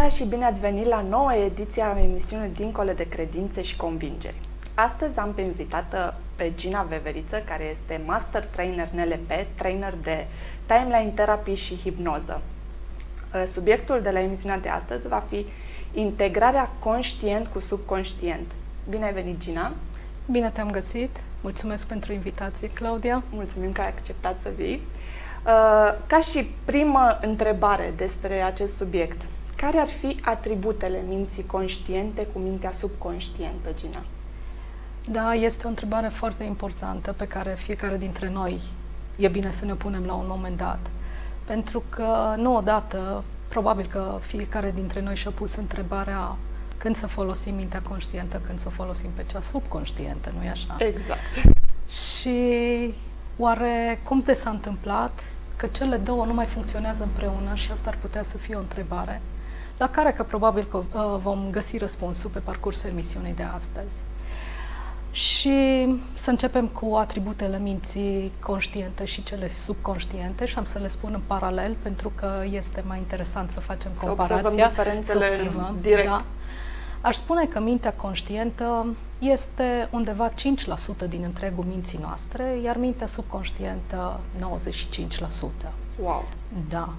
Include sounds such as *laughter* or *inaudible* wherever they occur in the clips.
Bună seara și bine ați venit la noua ediție a emisiunii Dincole de Credințe și Convingeri. Astăzi am pe invitată pe Gina Veveriță, care este Master Trainer NLP, trainer de Timeline Therapy și Hipnoză. Uh, subiectul de la emisiunea de astăzi va fi integrarea conștient cu subconștient. Bine ai venit, Gina! Bine te-am găsit! Mulțumesc pentru invitație, Claudia! Mulțumim că ai acceptat să vii! Uh, ca și primă întrebare despre acest subiect, care ar fi atributele minții conștiente cu mintea subconștientă, Gina? Da, este o întrebare foarte importantă pe care fiecare dintre noi e bine să ne punem la un moment dat. Pentru că nu odată, probabil că fiecare dintre noi și-a pus întrebarea când să folosim mintea conștientă, când să o folosim pe cea subconștientă, nu-i așa? Exact. Și oare cum de s-a întâmplat că cele două nu mai funcționează împreună și asta ar putea să fie o întrebare la care că probabil că uh, vom găsi răspunsul pe parcursul emisiunii de astăzi. Și să începem cu atributele minții conștiente și cele subconștiente și am să le spun în paralel pentru că este mai interesant să facem Să comparația. observăm diferențele să observăm, direct. Da. Aș spune că mintea conștientă este undeva 5% din întregul minții noastre, iar mintea subconștientă 95%. Wow! Da.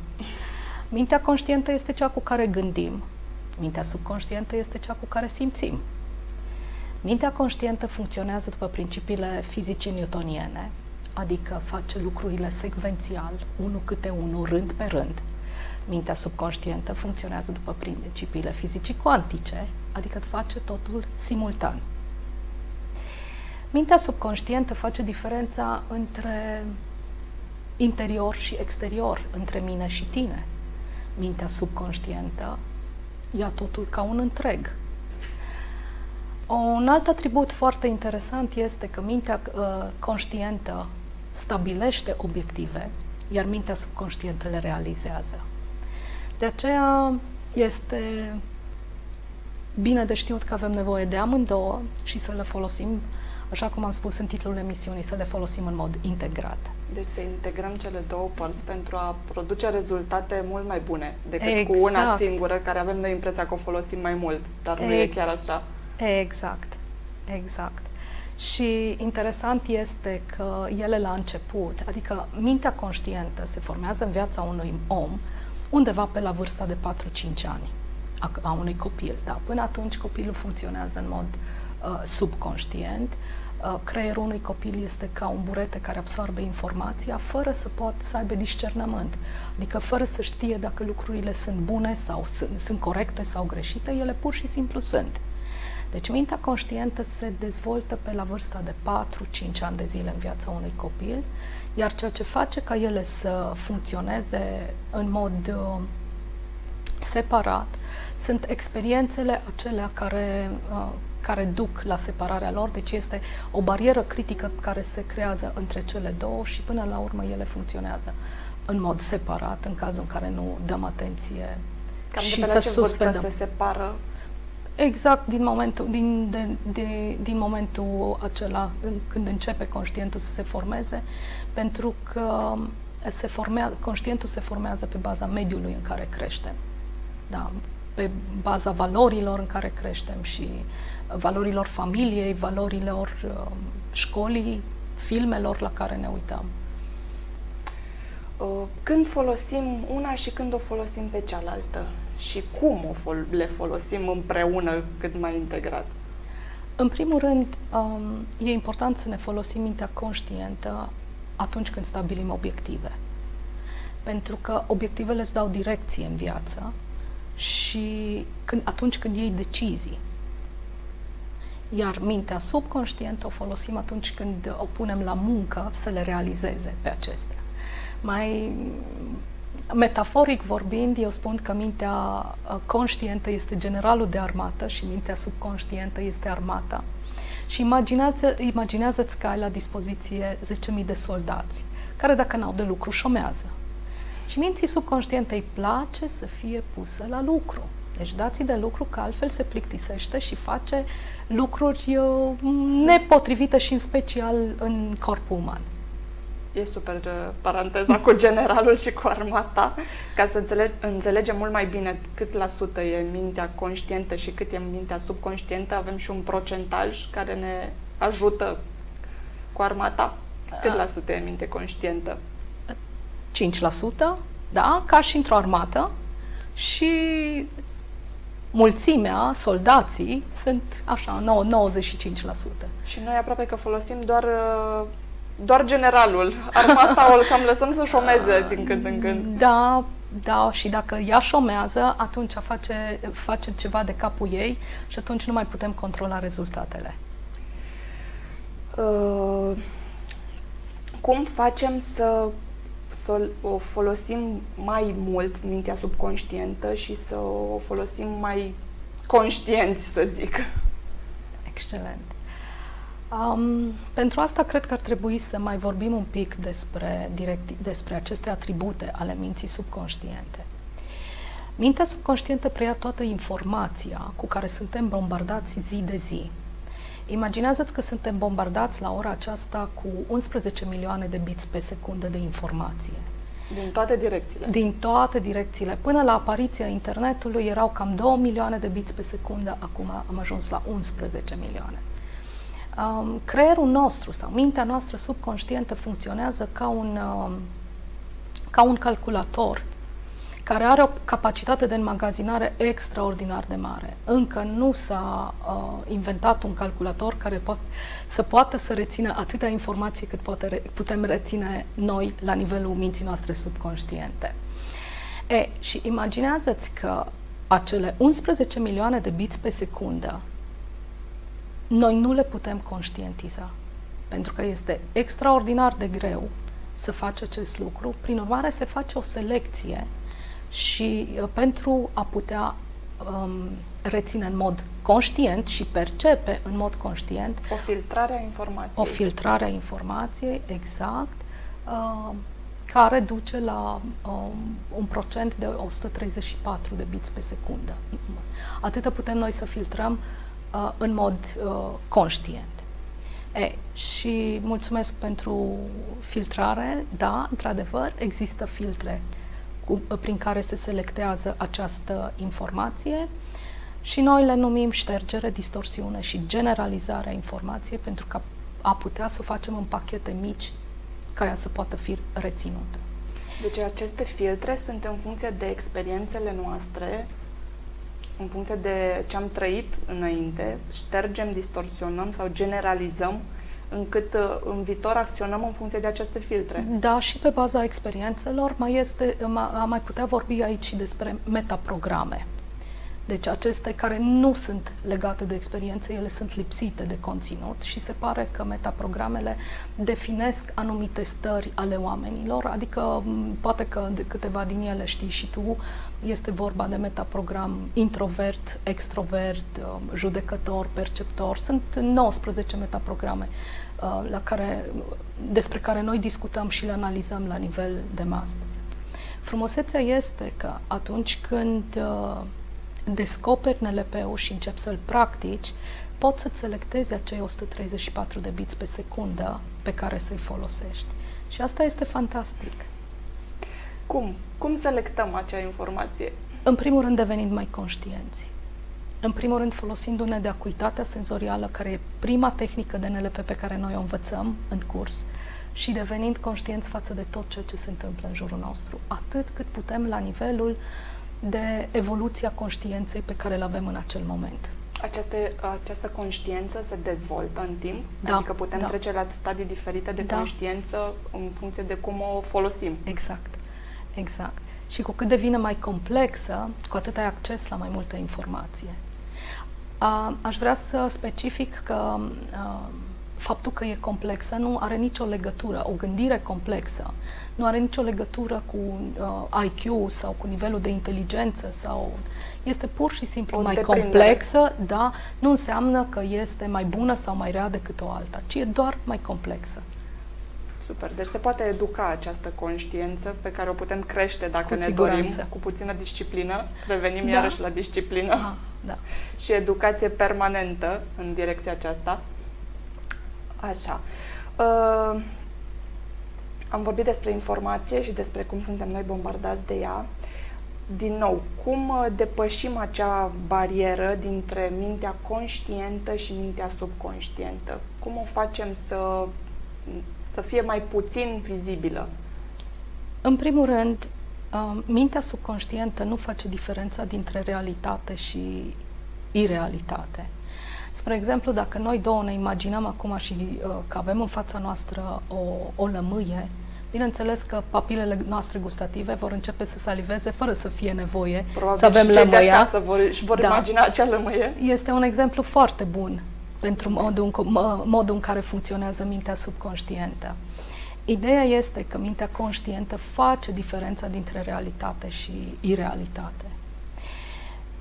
Mintea conștientă este cea cu care gândim. Mintea subconștientă este cea cu care simțim. Mintea conștientă funcționează după principiile fizicii newtoniene, adică face lucrurile secvențial, unul câte unul, rând pe rând. Mintea subconștientă funcționează după principiile fizicii cuantice, adică face totul simultan. Mintea subconștientă face diferența între interior și exterior, între mine și tine. Mintea subconștientă ia totul ca un întreg. Un alt atribut foarte interesant este că mintea uh, conștientă stabilește obiective, iar mintea subconștientă le realizează. De aceea este bine de știut că avem nevoie de amândouă și să le folosim, așa cum am spus în titlul emisiunii, să le folosim în mod integrat. Deci să integrăm cele două părți pentru a produce rezultate mult mai bune decât cu Exact. una singură, care avem noi impresia că o folosim mai mult, dar nu e Ex- chiar așa. Exact, exact. Și interesant este că ele la început, adică mintea conștientă se formează în viața unui om undeva pe la vârsta de 4-5 ani a, a unui copil. Da, până atunci copilul funcționează în mod uh, subconștient. Uh, creierul unui copil este ca un burete care absorbe informația fără să poată să aibă discernământ. Adică fără să știe dacă lucrurile sunt bune sau sunt, sunt corecte sau greșite, ele pur și simplu sunt. Deci mintea conștientă se dezvoltă pe la vârsta de 4-5 ani de zile în viața unui copil, iar ceea ce face ca ele să funcționeze în mod uh, separat sunt experiențele acelea care, uh, care duc la separarea lor, deci este o barieră critică care se creează între cele două și până la urmă ele funcționează în mod separat în cazul în care nu dăm atenție Cam și de pe să la ce vârstă suspendăm. se separă Exact din momentul, din, de, de, din momentul acela în, când începe conștientul să se formeze, pentru că se formează, conștientul se formează pe baza mediului în care creștem. Da, pe baza valorilor în care creștem și valorilor familiei, valorilor uh, școlii, filmelor la care ne uităm. Uh, când folosim una și când o folosim pe cealaltă și cum o fol- le folosim împreună cât mai integrat. În primul rând, um, e important să ne folosim mintea conștientă atunci când stabilim obiective. Pentru că obiectivele îți dau direcție în viață și când, atunci când iei decizii. Iar mintea subconștientă o folosim atunci când o punem la muncă să le realizeze pe acestea. Mai metaforic vorbind, eu spun că mintea uh, conștientă este generalul de armată și mintea subconștientă este armata. Și imaginează, imaginează-ți că ai la dispoziție 10.000 de soldați, care dacă n-au de lucru șomează. Și minții subconștiente îi place să fie pusă la lucru. Deci dați de lucru că altfel se plictisește și face lucruri uh, nepotrivite și în special în corpul uman. e super uh, paranteza cu generalul și cu armata, ca să înțeleg, înțelegem mult mai bine cât la sută e mintea conștientă și cât e mintea subconștientă, avem și un procentaj care ne ajută cu armata. Cât la sută e minte conștientă? 5%, da, ca și într-o armată și mulțimea, soldații, sunt așa, 95%. Și noi aproape că folosim doar uh, doar generalul. Armata o cam lăsăm să șomeze *laughs* din când în când. Da, da, și dacă ea șomează, atunci face, face ceva de capul ei și atunci nu mai putem controla rezultatele. Uh, cum facem să, să o folosim mai mult, mintea subconștientă, și să o folosim mai conștienți, să zic? Excelent. Um, pentru asta cred că ar trebui să mai vorbim un pic despre, direct, despre aceste atribute ale minții subconștiente. Mintea subconștientă preia toată informația cu care suntem bombardați zi de zi. Imaginează-ți că suntem bombardați la ora aceasta cu 11 milioane de bits pe secundă de informație. Din toate direcțiile. Din toate direcțiile. Până la apariția internetului erau cam 2 milioane de bits pe secundă, acum am ajuns la 11 milioane. Um, creierul nostru sau mintea noastră subconștientă funcționează ca un, um, ca un calculator care are o capacitate de înmagazinare extraordinar de mare. Încă nu s-a uh, inventat un calculator care pot, să poată să rețină atâta informație cât poate re, putem reține noi la nivelul minții noastre subconștiente. E, și imaginează-ți că acele 11 milioane de bits pe secundă noi nu le putem conștientiza, pentru că este extraordinar de greu să faci acest lucru. Prin urmare, se face o selecție și uh, pentru a putea um, reține în mod conștient și percepe în mod conștient o filtrare a informației. O filtrare a informației, exact, uh, care duce la um, un procent de 134 de bits pe secundă. Atât putem noi să filtrăm uh, în mod uh, conștient. E, și mulțumesc pentru filtrare. Da, într-adevăr, există filtre cu, prin care se selectează această informație și noi le numim ștergere, distorsiune și generalizarea informației pentru că a putea să o facem în pachete mici ca ea să poată fi reținută. Deci aceste filtre sunt în funcție de experiențele noastre în funcție de ce am trăit înainte, ștergem, distorsionăm sau generalizăm încât uh, în viitor acționăm în funcție de aceste filtre. Da, și pe baza experiențelor mai este, am mai putea vorbi aici și despre metaprograme. Deci aceste care nu sunt legate de experiență, ele sunt lipsite de conținut și se pare că metaprogramele definesc anumite stări ale oamenilor, adică poate că de câteva din ele știi și tu, este vorba de metaprogram introvert, extrovert, um, judecător, perceptor, sunt 19 metaprograme uh, la care, despre care noi discutăm și le analizăm la nivel de master. Frumusețea este că atunci când uh, descoperi NLP-ul și începi să-l practici, poți să-ți selectezi acei 134 de bits pe secundă pe care să-i folosești. Și asta este fantastic. Cum? Cum selectăm acea informație? În primul rând devenind mai conștienți. În primul rând folosindu-ne de acuitatea senzorială, care e prima tehnică de NLP pe care noi o învățăm în curs, și devenind conștienți față de tot ceea ce se întâmplă în jurul nostru, atât cât putem la nivelul uh, de evoluția conștiinței pe care le avem în acel moment. Aceste, această conștiință se dezvoltă în timp? Da, adică putem da. trece la stadii diferite de da. conștiință în funcție de cum o folosim? Exact, exact. Și cu cât devine mai complexă, cu atât ai acces la mai multă informație. Aș vrea să specific că faptul că e complexă nu are nicio legătură, o gândire complexă nu are nicio legătură cu uh, IQ sau cu nivelul de inteligență sau este pur și simplu o mai complexă, da, nu înseamnă că este mai bună sau mai rea decât o alta, ci e doar mai complexă. Super. Deci se poate educa această conștiință pe care o putem crește dacă cu ne siguranță. dorim, cu puțină disciplină. Revenim da. iarăși la disciplină. Aha, da. *laughs* Și educație permanentă în direcția aceasta. Așa. Uh, Am vorbit despre informație și despre cum suntem noi bombardați de ea. Din nou, cum uh, depășim acea barieră dintre mintea conștientă și mintea subconștientă? Cum o facem să, să fie mai puțin vizibilă? În primul rând, uh, mintea subconștientă nu face diferența dintre realitate și irealitate. Spre exemplu, dacă noi două ne imaginăm acum și uh, că avem în fața noastră o, o lămâie, bineînțeles că papilele noastre gustative vor începe să saliveze fără să fie nevoie Probabil să avem și cei de lămâia. acasă vor, își vor Da. imagina acea lămâie. Este un exemplu foarte bun pentru modul în, co- modul în care funcționează mintea subconștientă. Ideea este că mintea conștientă face diferența dintre realitate și irealitate.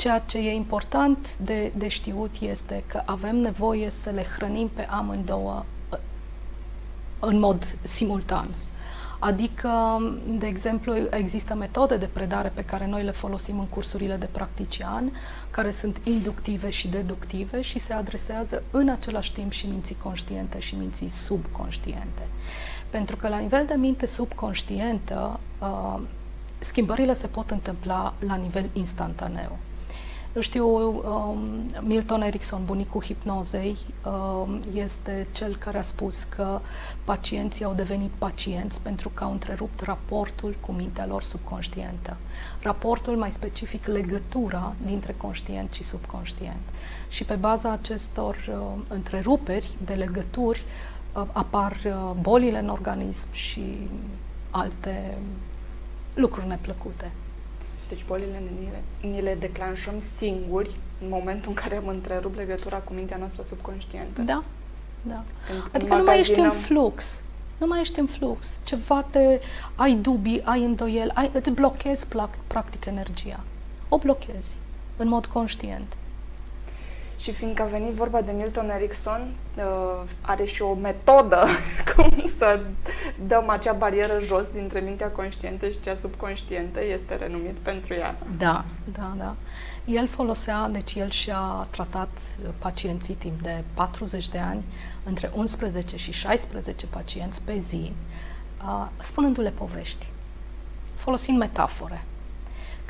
Ceea ce e important de, de știut este că avem nevoie să le hrănim pe amândouă uh, în mod simultan. Adică, de exemplu, există metode de predare pe care noi le folosim în cursurile de practician, care sunt inductive și deductive și se adresează în același timp și minții conștiente și minții subconștiente. Pentru că la nivel de minte subconștientă, uh, schimbările se pot întâmpla la nivel instantaneu. Eu știu, um, Milton Erickson, bunicul hipnozei, um, este cel care a spus că pacienții au devenit pacienți pentru că au întrerupt raportul cu mintea lor subconștientă. Raportul, mai specific, legătura dintre conștient și subconștient. Și pe baza acestor uh, întreruperi de legături uh, apar uh, bolile în organism și alte lucruri neplăcute. Deci bolile ni le, ni le declanșăm singuri în momentul în care am întrerupt legătura cu mintea noastră subconștientă. Da, da. Când Adică nu mai ești în magazinăm- flux. Nu mai ești în flux. Ceva te... ai dubii, ai îndoieli, ai, îți blochezi plac- practic energia. O blochezi în mod conștient. Și fiindcă a venit vorba de Milton Erickson, uh, are și o metodă *laughs* cum să dăm acea barieră jos dintre mintea conștientă și cea subconștientă. Este renumit pentru ea. Da, da, da. El folosea, deci el și-a tratat uh, pacienții timp de 40 de ani, între 11 și 16 pacienți pe zi, uh, spunându-le povești, folosind metafore,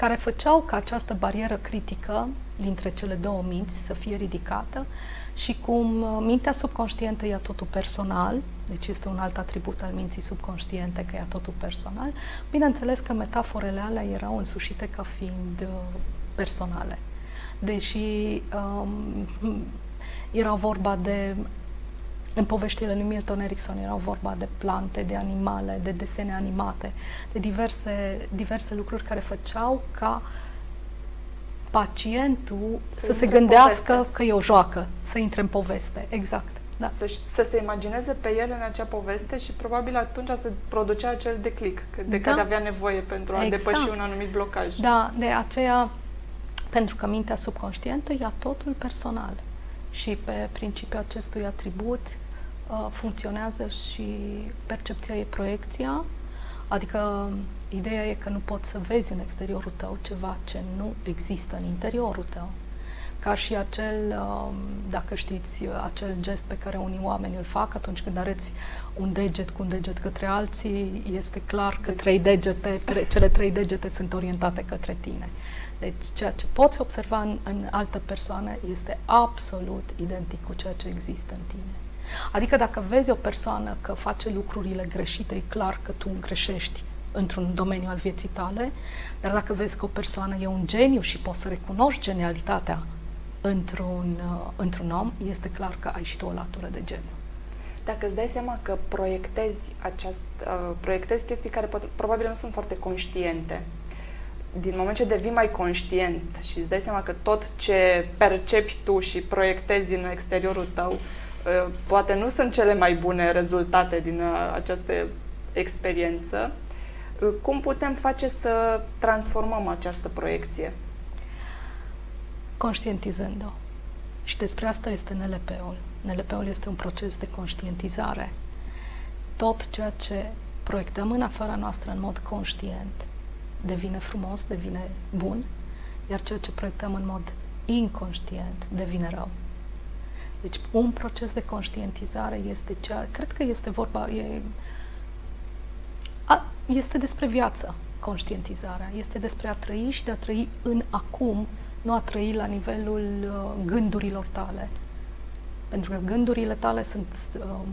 care făceau ca această barieră critică dintre cele două minți să fie ridicată și cum uh, mintea subconștientă ia totul personal, deci este un alt atribut al minții subconștiente că ia totul personal, bineînțeles că metaforele alea erau însușite ca fiind uh, personale. Deși um, *laughs* erau vorba de în poveștile lui Milton Erickson erau vorba de plante, de animale, de desene animate, de diverse, diverse lucruri care făceau ca pacientul Să să, se intre în gândească poveste. că e o joacă, să intre în poveste. Exact. Da. Să, să se imagineze pe el în acea poveste și probabil atunci se producea acel declic că- de Da. care avea nevoie pentru a Exact. depăși un anumit blocaj. Da, de aceea, pentru că mintea subconștientă ia totul personal și pe principiul acestui atribut uh, funcționează și percepția e proiecția, adică ideea e că nu poți să vezi în exteriorul tău ceva ce nu există în interiorul tău. Ca și acel, um, dacă știți, acel gest pe care unii oameni îl fac atunci când arăți un deget cu un deget către alții, este clar că trei degete, tre- cele trei degete sunt orientate către tine. Deci ceea ce poți observa în, în altă persoană este absolut identic cu ceea ce există în tine. Adică dacă vezi o persoană că face lucrurile greșite, e clar că tu greșești într-un domeniu al vieții tale, dar dacă vezi că o persoană e un geniu și poți să recunoști genialitatea într-un, uh, într-un om, este clar că ai și tu o latură de geniu. Dacă îți dai seama că proiectezi, aceast, uh, proiectezi chestii care pot, probabil nu sunt foarte conștiente, din moment ce devii mai conștient și îți dai seama că tot ce percepi tu și proiectezi în exteriorul tău, uh, poate nu sunt cele mai bune rezultate din uh, această experiență, uh, cum putem face să transformăm această proiecție? Conștientizând-o. Și despre asta este NLP-ul. NLP-ul este un proces de conștientizare. Tot ceea ce proiectăm în afara noastră în mod conștient devine frumos, devine bun, iar ceea ce proiectăm în mod inconștient devine rău. Deci un proces de conștientizare este cea, cred că este vorba, e, este despre viață, conștientizarea. Este despre a trăi și de a trăi în acum, nu a trăi la nivelul uh, gândurilor tale. Pentru că gândurile tale sunt um,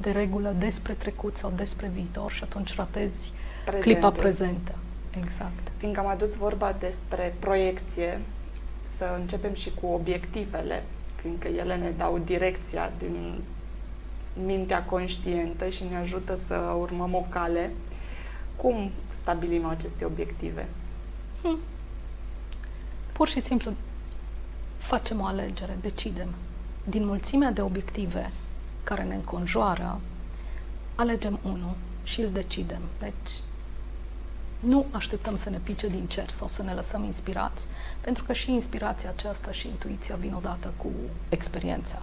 de regulă despre trecut sau despre viitor și atunci ratezi Prezentul. clipa prezentă. Exact. Fiindcă am adus vorba despre proiecție, să începem și cu obiectivele, fiindcă ele ne dau direcția din mintea conștientă și ne ajută să urmăm o cale. Cum stabilim aceste obiective? Hmm. Pur și simplu facem o alegere, decidem. Din mulțimea de obiective care ne înconjoară, alegem unul și îl decidem. Deci nu așteptăm să ne pice din cer sau să ne lăsăm inspirați, pentru că și inspirația aceasta și intuiția vin odată cu experiența.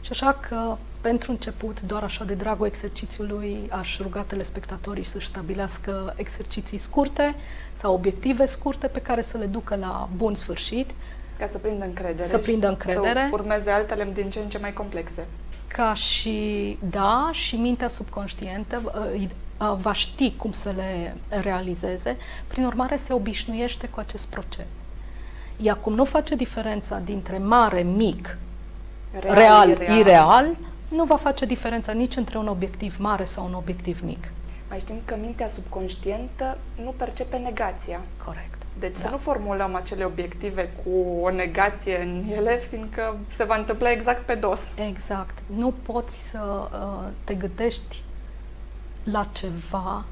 Și așa că, pentru început, doar așa de dragul exercițiului, aș ruga telespectatorii să-și stabilească exerciții scurte sau obiective scurte pe care să le ducă la bun sfârșit. Ca să prindă încredere. Să prindă încredere. Să urmeze altele din ce în ce mai complexe. Ca și, da, și mintea subconștientă va ști cum să le realizeze, prin urmare se obișnuiește cu acest proces. Ea cum nu face diferența dintre mare, mic, real, real ireal. ireal, nu va face diferența nici între un obiectiv mare sau un obiectiv mic. Mai știm că mintea subconștientă nu percepe negația. Corect. Deci da. să nu formulăm acele obiective cu o negație în ele, fiindcă se va întâmpla exact pe dos. Exact. Nu poți să uh, te gândești la ceva,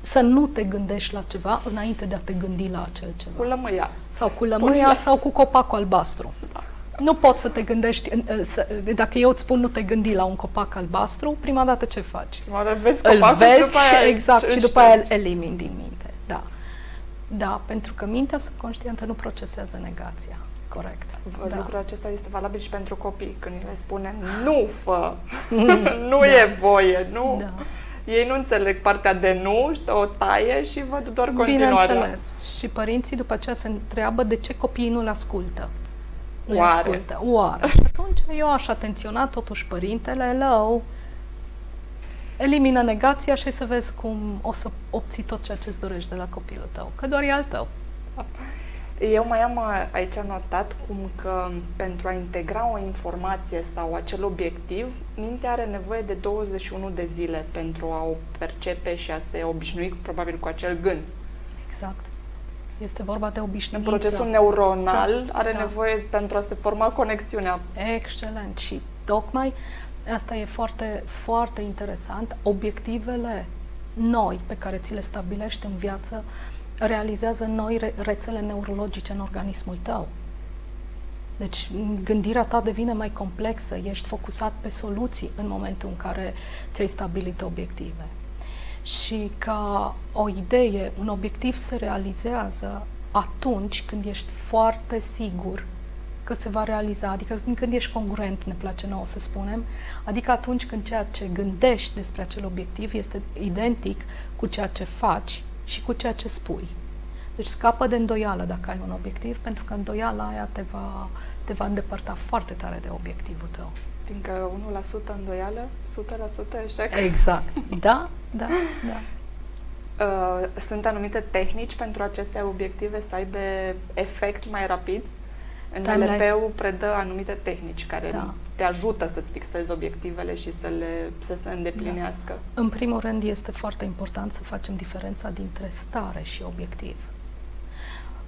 să nu te gândești la ceva înainte de a te gândi la acel ceva. Cu lămâia. Sau cu lămâia sau cu copacul albastru. Da. Nu poți să te gândești, dacă eu îți spun nu te gândi la un copac albastru, prima dată ce faci? Mă vezi copacul Îl vezi și după aia exact, și după aia îl elimini din minte. Da. Da, pentru că mintea subconștientă nu procesează negația. Corect. Da. Lucrul acesta este valabil și pentru copii, când le spune nu fă, *laughs* nu da. e voie, nu. Da. Ei nu înțeleg partea de nu, o taie și văd doar continuarea. Bineînțeles. Și părinții după aceea se întreabă de ce copiii nu-l ascultă. Nu Oare? ascultă. Oare? Și atunci eu aș atenționa totuși părintele, hello, elimină negația și să vezi cum o să obții tot ceea ce îți dorești de la copilul tău, că doar e al tău. Eu mai am uh, aici notat cum că pentru a integra o informație sau acel obiectiv, mintea are nevoie de 21 de zile pentru a o percepe și a se obișnui probabil cu acel gând. Exact. Este vorba de obișnuință. În procesul neuronal da, are da. nevoie pentru a se forma conexiunea. Excelent. Și tocmai asta e foarte, foarte interesant. Obiectivele noi pe care ți le stabilești în viață realizează noi rețele neurologice în organismul tău. Deci gândirea ta devine mai complexă, ești focusat pe soluții în momentul în care ți-ai stabilit obiective. Și ca o idee, un obiectiv se realizează atunci când ești foarte sigur că se va realiza, adică când ești congruent, ne place nouă să spunem, adică atunci când ceea ce gândești despre acel obiectiv este identic cu ceea ce faci și cu ceea ce spui. Deci scapă de îndoială dacă ai un obiectiv, pentru că îndoiala aia te va, te va îndepărta foarte tare de obiectivul tău. Fiindcă 1% îndoială, 100% eșec. Exact. Da, da, da. Uh, sunt anumite tehnici pentru aceste obiective să aibă efect mai rapid? În NLP-ul predă anumite tehnici care da. te ajută să-ți fixezi obiectivele și să, le, să se îndeplinească. Da. În primul rând este foarte important să facem diferența dintre stare și obiectiv.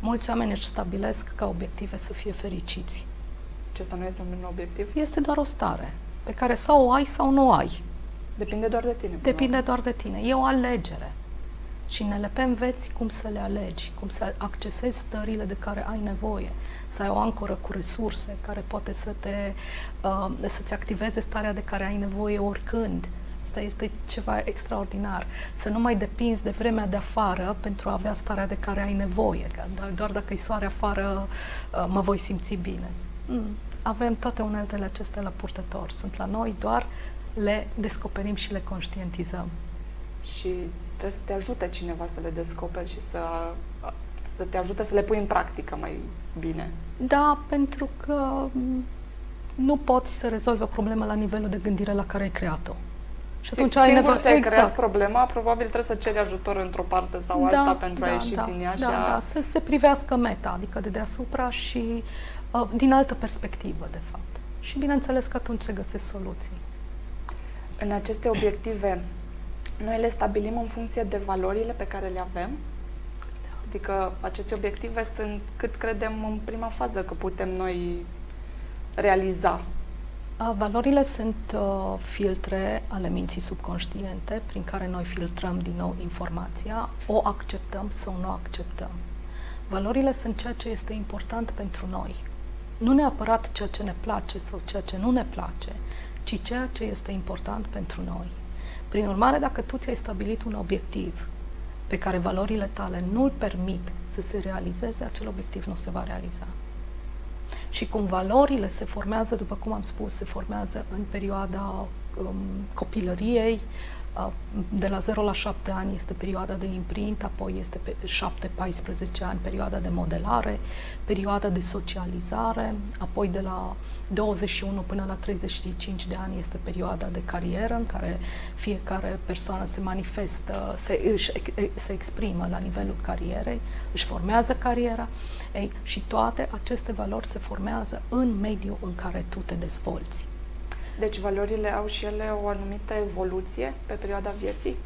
Mulți oameni își stabilesc ca obiective să fie fericiți. Ce asta nu este un obiectiv? Este doar o stare pe care sau o ai sau nu o ai. Depinde doar de tine. Depinde doar de tine. E o alegere. Și în NLP înveți cum să le alegi, cum să accesezi stările de care ai nevoie, să ai o ancoră cu resurse care poate să te, uh, să-ți activeze starea de care ai nevoie oricând. Asta este ceva extraordinar. Să nu mai depinzi de vremea de afară pentru a avea starea de care ai nevoie. Că doar dacă e soare afară, uh, mă voi simți bine. Mm. Avem toate uneltele acestea la purtător. Sunt la noi, doar le descoperim și le conștientizăm. Și trebuie să te ajute cineva să le descoperi și să, să te ajute să le pui în practică mai bine. Da, pentru că nu poți să rezolvi o problemă la nivelul de gândire la care ai creat-o. Și atunci Singur ai nevoie... ți-ai exact. creat problema, probabil trebuie să ceri ajutor într-o parte sau da, alta pentru da, a ieși da, din ea. Da, și a... da, să se privească meta, adică de deasupra și uh, din altă perspectivă, de fapt. Și bineînțeles că atunci se găsesc soluții. În aceste obiective, noi le stabilim în funcție de valorile pe care le avem? Adică aceste obiective sunt cât credem în prima fază că putem noi realiza Valorile sunt uh, filtre ale minții subconștiente prin care noi filtrăm din nou informația, o acceptăm sau nu o acceptăm. Valorile sunt ceea ce este important pentru noi. Nu neapărat ceea ce ne place sau ceea ce nu ne place, ci ceea ce este important pentru noi. Prin urmare, dacă tu ți-ai stabilit un obiectiv pe care valorile tale nu-l permit să se realizeze, acel obiectiv nu se va realiza. Și cum valorile se formează, după cum am spus, se formează în perioada um, copilăriei, de la 0 la 7 ani este perioada de imprint, apoi este 7-14 ani perioada de modelare, perioada de socializare, apoi de la 21 până la 35 de ani este perioada de carieră în care fiecare persoană se manifestă, se, își, se exprimă la nivelul carierei, își formează cariera ei, și toate aceste valori se formează în mediul în care tu te dezvolți. Deci valorile au și ele o anumită evoluție pe perioada vieții?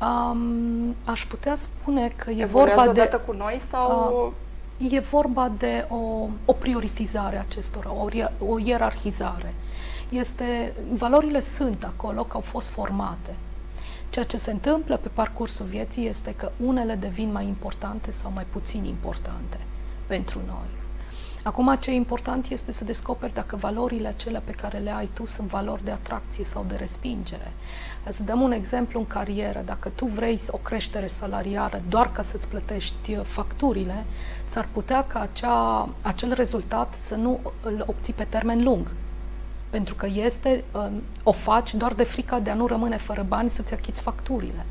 Um, aș putea spune că e Evoluează vorba de... cu noi sau... Uh, e vorba de o, o prioritizare a acestora, o, o ierarhizare. Este, valorile sunt acolo, că au fost formate. Ceea ce se întâmplă pe parcursul vieții este că unele devin mai importante sau mai puțin importante pentru noi. Acum, ce e important este să descoperi dacă valorile acelea pe care le ai tu sunt valori de atracție sau de respingere. Să dăm un exemplu în carieră. Dacă tu vrei o creștere salariară doar ca să-ți plătești uh, facturile, s-ar putea ca acea, acel rezultat să nu îl obții pe termen lung. Pentru că este, um, o faci doar de frica de a nu rămâne fără bani să-ți achiți facturile.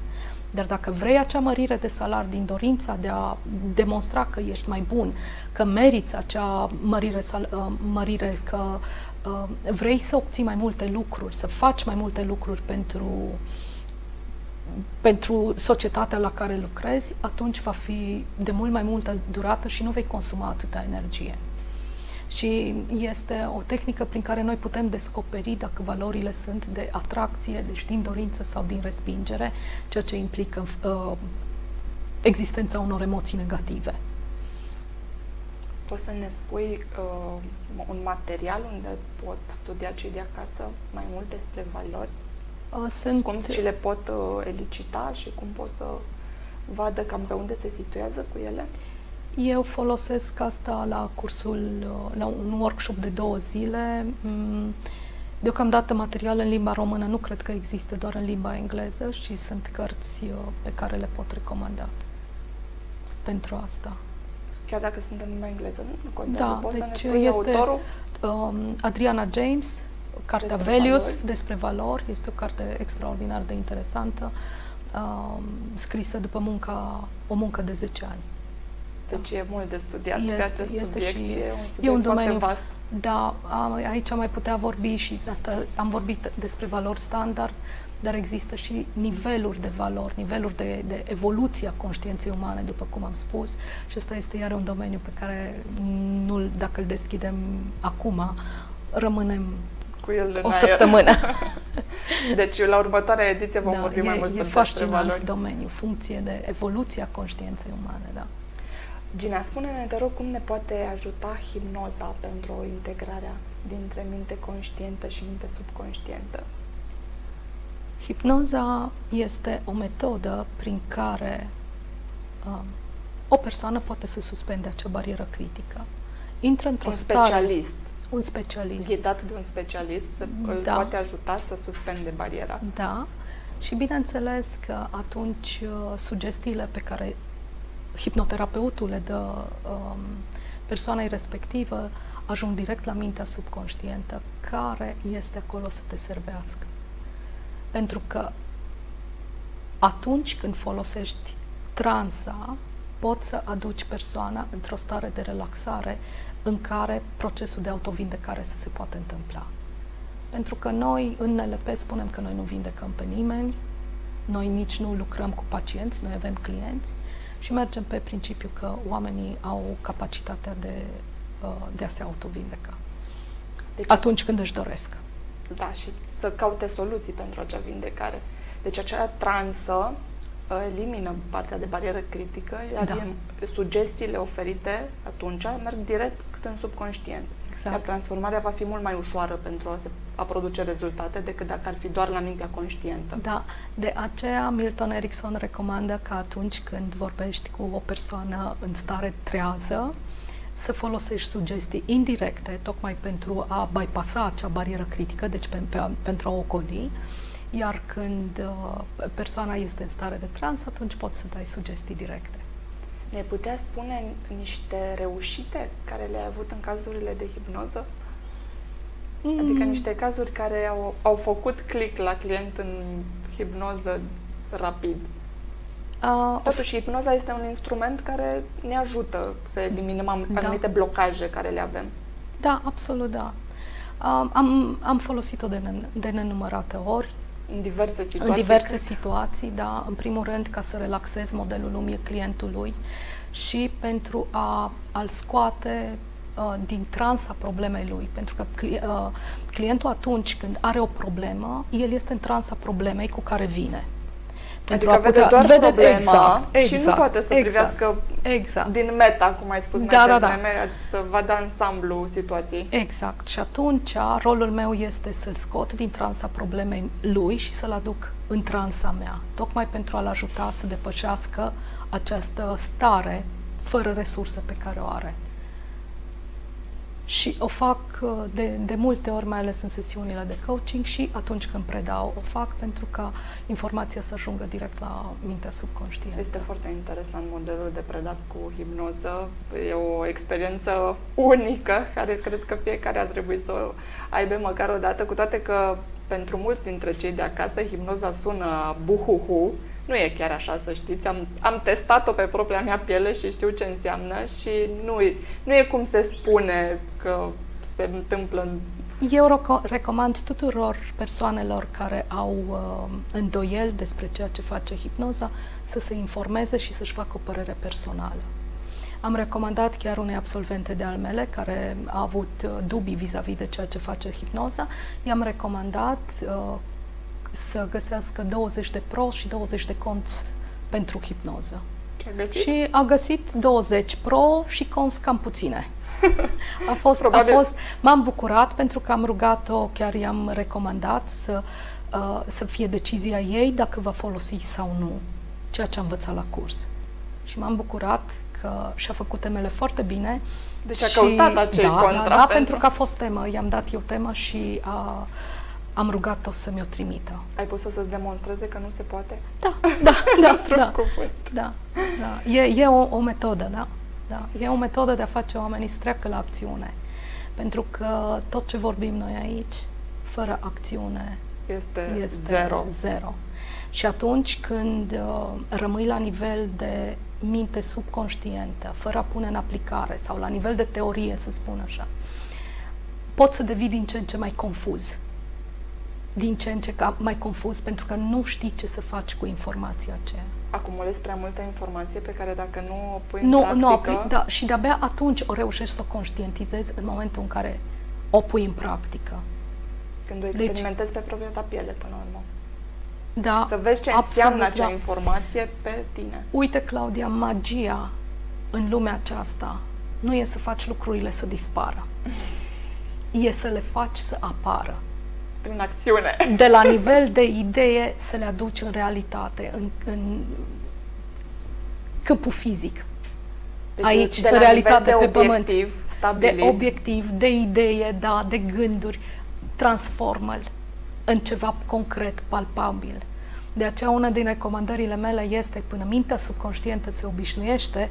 Dar dacă vrei acea mărire de salar din dorința de a demonstra că ești mai bun, că meriți acea mărire, sal, uh, mărire că uh, vrei să obții mai multe lucruri, să faci mai multe lucruri pentru pentru societatea la care lucrezi, atunci va fi de mult mai multă durată și nu vei consuma atâta energie. Și este o tehnică prin care noi putem descoperi dacă valorile sunt de atracție, deci din dorință sau din respingere, ceea ce implică uh, existența unor emoții negative. Poți să ne spui uh, un material unde pot studia cei de acasă mai mult despre valori? Uh, sunt... Cum și le pot uh, elicita și cum pot să vadă cam pe unde se situează cu ele? Uh, eu folosesc asta la cursul, la un workshop de două zile. Mm, deocamdată material în limba română nu cred că există doar în limba engleză și sunt cărți uh, pe care le pot recomanda pentru asta. Chiar dacă sunt în limba engleză, nu contează. Da, Poți deci să ne deci spui este autorul? Um, Adriana James, cartea despre Values valori. despre valori. Este o carte extraordinar de interesantă, um, scrisă după munca, o muncă de 10 ani. Deci e mult de studiat este, pe acest este subiect și, și e un subiect e un domeniu, vast. Da, aici am mai putea vorbi și asta am vorbit despre valori standard, dar există și niveluri de valori, niveluri de, de evoluție a conștiinței umane, după cum am spus, și ăsta este iar un domeniu pe care nu dacă îl deschidem acum, rămânem cu el o aer. săptămână. *laughs* deci la următoarea ediție vom da, vorbi e, mai mult e fascinant domeniu, funcție de evoluția conștiinței umane, da. Gina, spune-ne, te rog, cum ne poate ajuta hipnoza pentru o integrare dintre minte conștientă și minte subconștientă? Hipnoza este o metodă prin care um, o persoană poate să suspende acea barieră critică. Intră într-o un specialist. Un specialist. Ghidat de un specialist să îl da. poate ajuta să suspende bariera. Da. Și bineînțeles că atunci uh, sugestiile pe care hipnoterapeutul le dă um, persoanei respectivă, ajung direct la mintea subconștientă, care este acolo să te servească. Pentru că atunci când folosești transa, poți să aduci persoana într-o stare de relaxare în care procesul de autovindecare să se poate întâmpla. Pentru că noi în NLP spunem că noi nu vindecăm pe nimeni, noi nici nu lucrăm cu pacienți, noi avem clienți și mergem pe principiu că oamenii au capacitatea de, uh, de a se autovindeca. Deci, atunci când își doresc. Da, și să caute soluții pentru acea vindecare. Deci acea transă uh, elimină partea de barieră critică, iar da. sugestiile oferite atunci merg direct în subconștient. Exact. Iar transformarea va fi mult mai ușoară pentru a, se, a produce rezultate decât dacă ar fi doar la mintea conștientă. Da, de aceea Milton Erickson recomandă că atunci când vorbești cu o persoană în stare trează, să folosești sugestii indirecte, tocmai pentru a bypassa acea barieră critică, deci pe, pe, pentru a ocoli, iar când uh, persoana este în stare de trans, atunci poți să dai sugestii directe. Ne putea spune niște reușite care le-ai avut în cazurile de hipnoză? Mm. Adică niște cazuri care au, au făcut click la client în hipnoză rapid. Uh, Totuși, hipnoza este un instrument care ne ajută să eliminăm da. anumite da. blocaje care le avem. Da, absolut, da. Uh, am, am folosit-o de, de nenumărate ori. În diverse situații? În diverse situații, da. În primul rând, ca să relaxez modelul lumii clientului și pentru a, a-l scoate uh, din transa problemei lui. Pentru că cli, uh, clientul atunci când are o problemă, el este în transa problemei cu care vine. Pentru adică a putea, vede doar vede, problema exact, exact, și nu exact, poate să exact, privească exact. din meta, cum ai spus da, mai da, devreme, da. să vadă ansamblu situației. Exact. Și atunci rolul meu este să-l scot din transa problemei lui și să-l aduc în transa mea, tocmai pentru a-l ajuta să depășească această stare fără resurse pe care o are. Și o fac uh, de, de multe ori, mai ales în sesiunile de coaching și atunci când predau, o fac pentru ca informația să ajungă direct la mintea subconștientă. Este foarte interesant modelul de predat cu hipnoză. E o experiență unică care cred că fiecare ar trebui să o aibă măcar o dată, cu toate că pentru mulți dintre cei de acasă hipnoza sună buhuhu, nu e chiar așa, să știți. Am, am testat-o pe propria mea piele și știu ce înseamnă și nu, nu e cum se spune că se întâmplă în eu recomand tuturor persoanelor care au uh, îndoieli despre ceea ce face hipnoza să se informeze și să-și facă o părere personală. Am recomandat chiar unei absolvente de al mele care a avut uh, dubii vis-a-vis de ceea ce face hipnoza. I-am recomandat uh, să găsească 20 de pro și 20 de cont pentru hipnoză. Și a găsit 20 pro și cons cam puține. A *laughs* fost, a fost, m-am bucurat pentru că am rugat-o, chiar i-am recomandat să, uh, să fie decizia ei dacă va folosi sau nu ceea ce a învățat la curs. Și m-am bucurat că și-a făcut temele foarte bine. Deci a căutat acei da, contra da, da, pentru... pentru că a fost temă. I-am dat eu temă și a, am rugat-o să mi-o trimită. Ai pus-o să-ți demonstreze că nu se poate? Da, da, *laughs* da. da, da, da. E, e o, o metodă, da. da. E o metodă de a face oamenii să treacă la acțiune. Pentru că tot ce vorbim noi aici, fără acțiune, este, este zero. zero. Și atunci când uh, rămâi la nivel de minte subconștientă, fără a pune în aplicare, sau la nivel de teorie, să spun așa, poți să devii din ce în ce mai confuz din ce în ce mai confuz pentru că nu știi ce să faci cu informația aceea. Acumulezi prea multă informație pe care dacă nu o pui nu, în practică... Nu, da, și de-abia atunci o reușești să o conștientizezi în momentul în care o pui în practică. Când o deci- experimentezi deci, pe propria ta piele, până la urmă. Da, Să vezi ce absolut, înseamnă acea da. informație pe tine. Uite, Claudia, magia în lumea aceasta nu e să faci lucrurile să dispară. e să le faci să apară prin acțiune. De la *laughs* nivel de idee să le aduci în realitate, în, în câmpul fizic. Deci Aici, de în realitate, pe pământ. Stabilit. De obiectiv, de idee, da, de gânduri. Transformă-l în ceva concret, palpabil. De aceea, una din recomandările mele este, până mintea subconștientă se obișnuiește,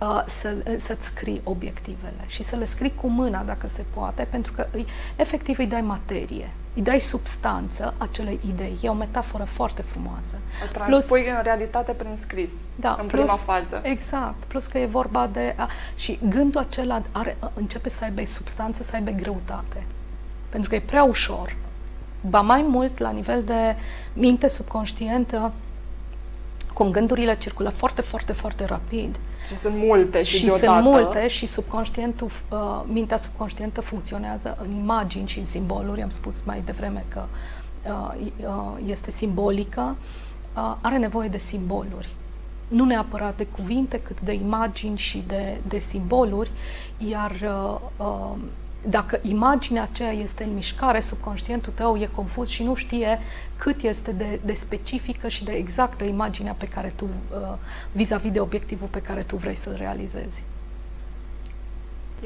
uh, să, să-ți scrii obiectivele și să le scrii cu mâna, dacă se poate, pentru că îi, efectiv îi dai materie îi dai substanță acelei idei. E o metaforă foarte frumoasă. O transpui plus, în realitate prin scris, da, în plus, prima fază. Exact. Plus că e vorba de... A, și gândul acela are, începe să aibă substanță, să aibă greutate. Pentru că e prea ușor Ba mai mult, la nivel de minte subconștientă, cum gândurile circulă foarte, foarte, foarte rapid. Și sunt multe și, și deodată. sunt multe și subconștientul, uh, mintea subconștientă funcționează în imagini și în simboluri. Am spus mai devreme că uh, uh, este simbolică. Uh, are nevoie de simboluri. Nu neapărat de cuvinte, cât de imagini și de, de simboluri, iar uh, uh, dacă imaginea aceea este în mișcare, subconștientul tău e confuz și nu știe cât este de, de specifică și de exactă imaginea pe care tu, uh, vis-a-vis de obiectivul pe care tu vrei să-l realizezi.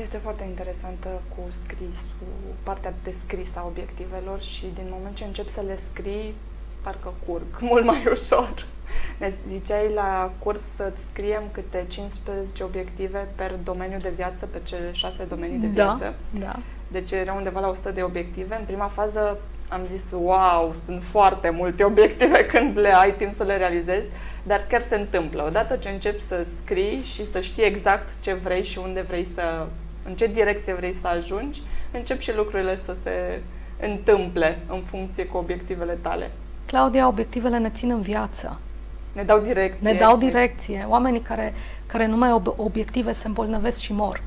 Este foarte interesantă cu scrisul, partea de scris a obiectivelor și din moment ce încep să le scrii, parcă curg *laughs* mult mai ușor. Ne ziceai la curs să-ți scriem câte 15 obiective per domeniu de viață, pe cele șase domenii de da, viață. Da. Deci era undeva la 100 de obiective. În prima fază am zis, wow, sunt foarte multe obiective *laughs* când le ai timp să le realizezi, dar chiar se întâmplă. Odată ce începi să scrii și să știi exact ce vrei și unde vrei să, în ce direcție vrei să ajungi, încep și lucrurile să se întâmple în funcție cu obiectivele tale. Claudia, obiectivele ne țin în viață. Ne dau direcție. Ne dau direcție. Oamenii care, care nu mai au obiective se îmbolnăvesc și mor.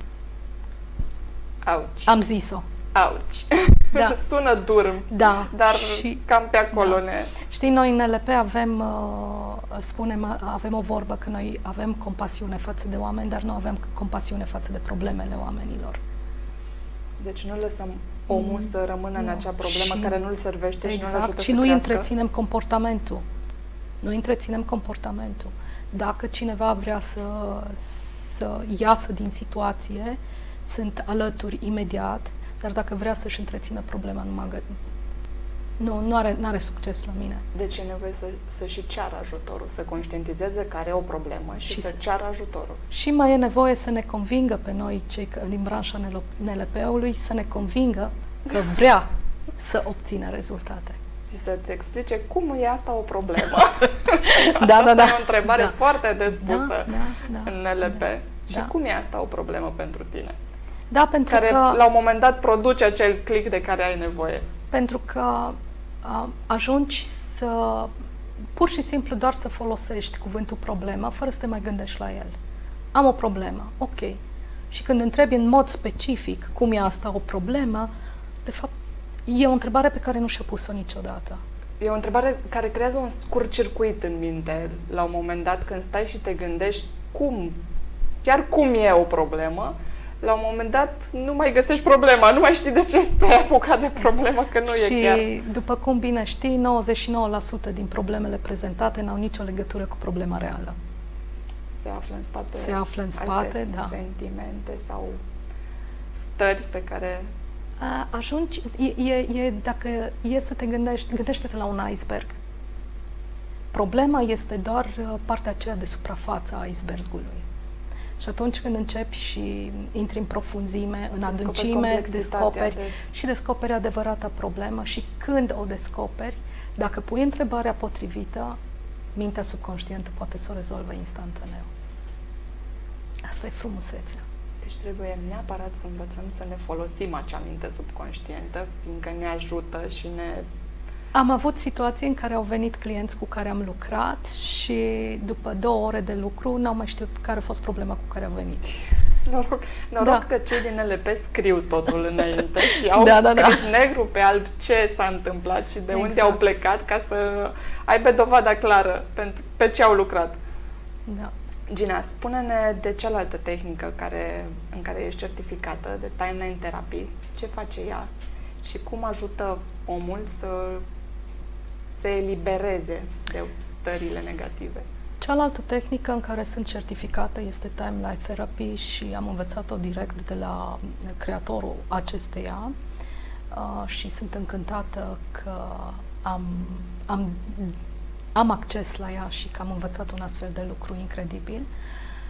Auci. Am zis-o. Auci. Da. *laughs* Sună dur, da. dar și, cam pe acolo da. ne... Știi, noi în NLP avem, uh, spunem, avem o vorbă că noi avem compasiune față de oameni, dar nu avem compasiune față de problemele oamenilor. Deci nu lăsăm omul mm, să rămână nu. în acea problemă și, care nu-l servește exact, și nu-l ajută și să nu crească. întreținem comportamentul. Nu întreținem comportamentul. Dacă cineva vrea să, să iasă din situație, sunt alături imediat, dar dacă vrea să-și întrețină problema, nu, magă, nu, nu are, are succes la mine. Deci e nevoie să, să și ceară ajutorul, să conștientizeze că are o problemă și, și să ceară ajutorul. Și mai e nevoie să ne convingă pe noi, cei din branșa NLP-ului, să ne convingă că vrea să obțină rezultate. Și să-ți explice cum e asta o problemă. *laughs* da, da, da. e o întrebare da. foarte despusă da, da, da, în NLP. Da, și da. cum e asta o problemă pentru tine? Da, pentru care că... la un moment dat produce acel click de care ai nevoie. Pentru că uh, ajungi să pur și simplu doar să folosești cuvântul problemă fără să te mai gândești la el. Am o problemă, ok. Și când întrebi în mod specific cum e asta o problemă, de fapt e o întrebare pe care nu și-a pus-o niciodată. E o întrebare care creează un scurt circuit în minte la un moment dat când stai și te gândești cum, chiar cum e o problemă, la un moment dat nu mai găsești problema, nu mai știi de ce te-ai apucat de problemă, că nu și, e chiar. Și după cum bine știi, 99% din problemele prezentate n-au nicio legătură cu problema reală. Se află în spate. Se află în spate, da. sentimente sau stări pe care a, ajungi, e, e, e, dacă e să te gândești, gândește-te la un iceberg. Problema este doar uh, partea aceea de suprafață a icebergului. Și atunci când începi și intri în profunzime, în adâncime, descoperi de... și descoperi adevărata problemă și când o descoperi, dacă pui întrebarea potrivită, mintea subconștientă poate să o rezolvă instantaneu. Asta e frumusețea. Deci trebuie neapărat să învățăm să ne folosim acea minte subconștientă, fiindcă ne ajută și ne am avut situații în care au venit clienți cu care am lucrat și după două ore de lucru n-au mai știut care a fost problema cu care au venit. Noroc, noroc da. că cei din LP scriu totul înainte *laughs* și au da, da, da. negru pe alb ce s-a întâmplat și de exact. unde au plecat ca să aibă dovada clară pentru, pe ce au lucrat. Da. Gina, spune-ne de cealaltă tehnică care, în care ești certificată, de timeline therapy, ce face ea și cum ajută omul să se elibereze de stările negative. Cealaltă tehnică în care sunt certificată este Timeline Therapy și am învățat-o direct de la creatorul acesteia uh, și sunt încântată că am, am, am acces la ea și că am învățat un astfel de lucru incredibil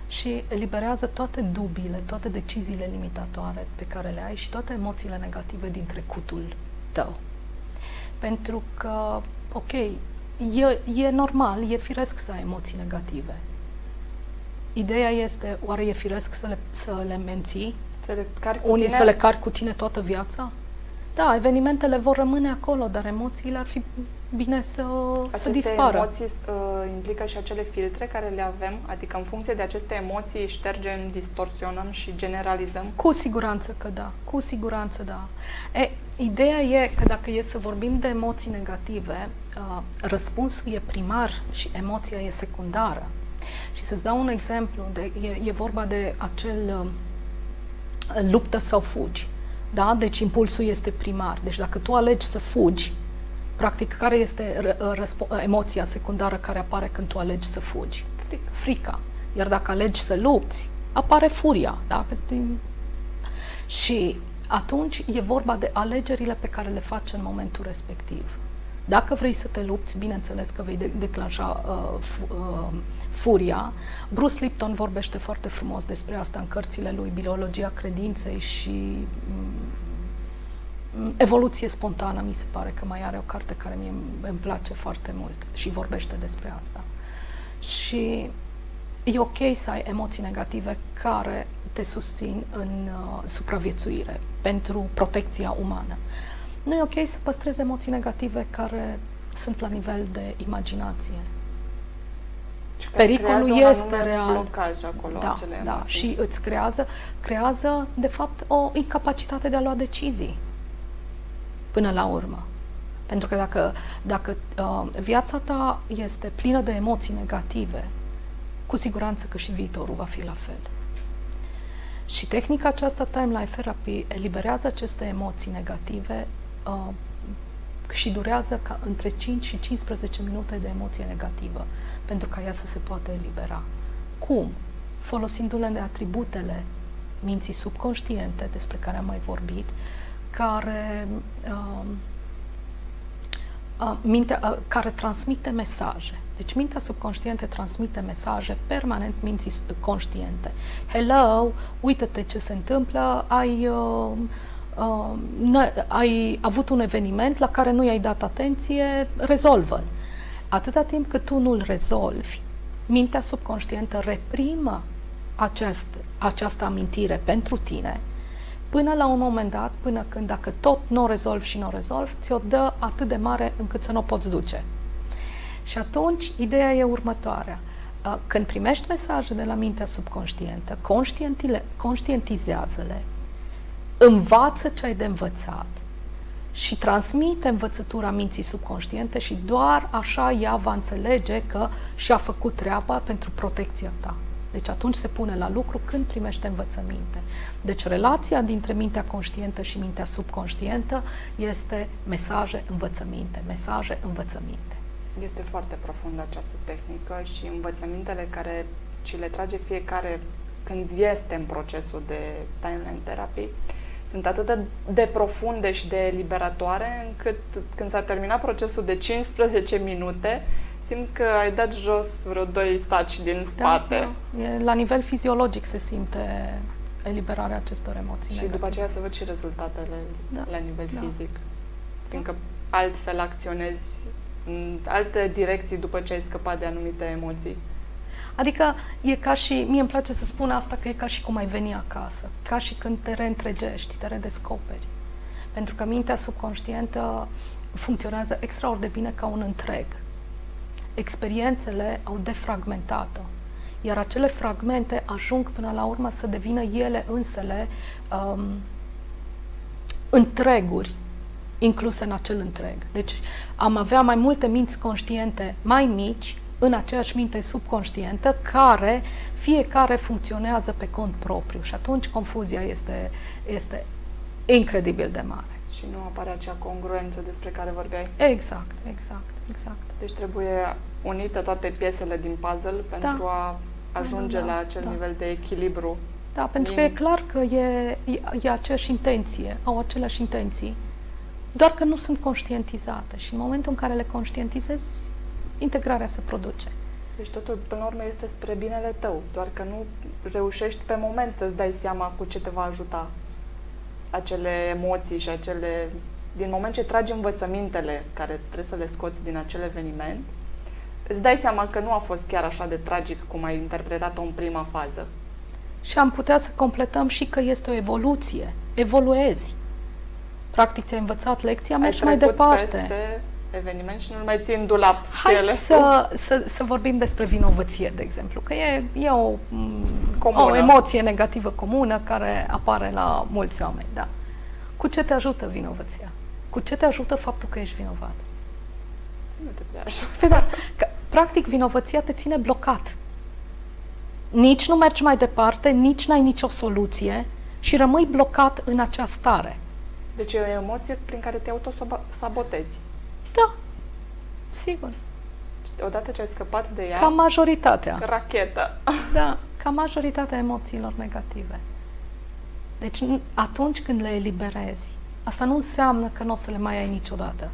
și eliberează toate dubiile, toate deciziile limitatoare pe care le ai și toate emoțiile negative din trecutul tău. Pentru că ok, e, e normal, e firesc să ai emoții negative. Ideea este, oare e firesc să le, să le menții? Să le cari cu Unii tine? să le cari cu tine toată viața? Da, evenimentele vor rămâne acolo, dar emoțiile ar fi bine să, aceste să dispară. emoții uh, implică și acele filtre care le avem? Adică în funcție de aceste emoții ștergem, distorsionăm și generalizăm? Cu siguranță că da, cu siguranță da. E, ideea e că dacă e să vorbim de emoții negative, uh, răspunsul e primar și emoția e secundară. Și să-ți dau un exemplu, de, e, e vorba de acel uh, luptă sau fugi. Da? Deci impulsul este primar. Deci dacă tu alegi să fugi, practic care este emoția secundară care apare când tu alegi să fugi? Frica. Frica. Iar dacă alegi să lupți, apare furia. Da? Și atunci e vorba de alegerile pe care le faci în momentul respectiv. Dacă vrei să te lupți, bineînțeles că vei de- declanșa uh, f- uh, furia. Bruce Lipton vorbește foarte frumos despre asta în cărțile lui, Biologia credinței și um, Evoluție spontană, mi se pare că mai are o carte care mie îmi place foarte mult și vorbește despre asta. Și e ok să ai emoții negative care te susțin în uh, supraviețuire, pentru protecția umană. Nu e ok să păstrezi emoții negative care sunt la nivel de imaginație. Și care Pericolul creează un este anume real. blocaj acolo, Da, acele da, emoții. și îți creează, creează, de fapt, o incapacitate de a lua decizii până la urmă. Pentru că dacă, dacă uh, viața ta este plină de emoții negative, cu siguranță că și viitorul va fi la fel. Și tehnica aceasta, Time Life Therapy, eliberează aceste emoții negative uh, și durează ca între 5 și 15 minute de emoție negativă pentru ca ea să se poată elibera. Cum? Folosindu-le de atributele minții subconștiente despre care am mai vorbit, care, uh, uh, mintea, uh, care transmite mesaje. Deci mintea subconștientă transmite mesaje permanent minții conștiente. Hello, uită-te ce se întâmplă, ai, uh, uh, n- ai avut un eveniment la care nu i-ai dat atenție, rezolvă-l. Atâta timp cât tu nu-l rezolvi, mintea subconștientă reprimă acest, această amintire pentru tine, până la un moment dat, până când dacă tot nu o rezolvi și nu o rezolvi, ți-o dă atât de mare încât să nu o poți duce. Și atunci, ideea e următoarea. Uh, Când primești mesaje de la mintea subconștientă, conștientile- conștientizează-le, învață ce ai de învățat și transmite învățătura minții subconștiente și doar așa ea va înțelege că și-a făcut treaba pentru protecția ta. Deci atunci se pune la lucru când primește învățăminte. Deci relația dintre mintea conștientă și mintea subconștientă este mesaje, învățăminte, mesaje, învățăminte. Este foarte profundă această tehnică și învățămintele care ci le trage fiecare când este în procesul de timeline therapy sunt atât de, de profunde și de liberatoare încât când s-a terminat procesul de 15 minute simți că ai dat jos vreo doi saci din spate Da, e, la nivel fiziologic se simte eliberarea acestor emoții și negative. după aceea să văd și rezultatele Da, la nivel da. fizic. Fiindcă altfel acționezi în alte direcții după ce ai scăpat de anumite emoții. Adică e ca și, mie îmi place să spun asta, că e ca și cum ai veni acasă, ca și când te reîntregești, te redescoperi. Pentru că mintea subconștientă funcționează extraordinar de bine ca un întreg. Experiențele au defragmentat-o, iar acele fragmente ajung până la urmă să devină ele însele um, întreguri incluse în acel întreg. Deci am avea mai multe minți conștiente mai mici în aceeași minte subconștientă care fiecare funcționează pe cont propriu și atunci confuzia este, este incredibil de mare. Și nu apare acea congruență despre care vorbeai. Exact, exact, exact. Deci trebuie unite toate piesele din puzzle pentru a ajunge Da, da, la acel da. nivel de echilibru. Da, pentru că Din- e clar că e, e, e aceeași intenție, au aceleași intenții, doar că nu sunt conștientizate și în momentul în care le conștientizezi, integrarea se produce. Deci totul, până la urmă, este spre binele tău, doar că nu reușești pe moment să-ți dai seama cu ce te va ajuta acele emoții și acele... Din moment ce tragi învățămintele care trebuie să le scoți din acel eveniment, îți dai seama că nu a fost chiar așa de tragic cum ai interpretat-o în prima fază. Și am putea să completăm și că este o evoluție. Evoluezi. Practic ți-ai învățat lecția, Ai mergi mai trecut departe. Peste eveniment și nu-l mai ții în dulap Hai stele. să, să, să vorbim despre vinovăție, de exemplu, că e, e o, m, Comună. o emoție negativă comună care apare la mulți oameni. Da. Cu ce te ajută vinovăția? Cu ce te ajută faptul că ești vinovat? Nu te prea ajută. Păi da, că, practic vinovăția te ține blocat. Nici nu mergi mai departe, nici n-ai nicio soluție și rămâi blocat în acea stare. Deci e o emoție prin care te autosabotezi. Da, sigur. Odată ce ai scăpat de ea, Ca majoritatea. rachetă. *laughs* Da, ca majoritatea emoțiilor negative. Deci n- atunci când le eliberezi, asta nu înseamnă că nu o să le mai ai niciodată.